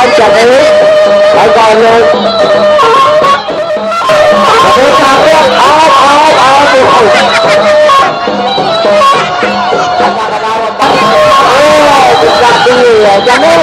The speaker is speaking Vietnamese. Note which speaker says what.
Speaker 1: con chặt đi lại còn luôn Hãy subscribe cho kênh Ghiền Mì Gõ Để không bỏ lỡ những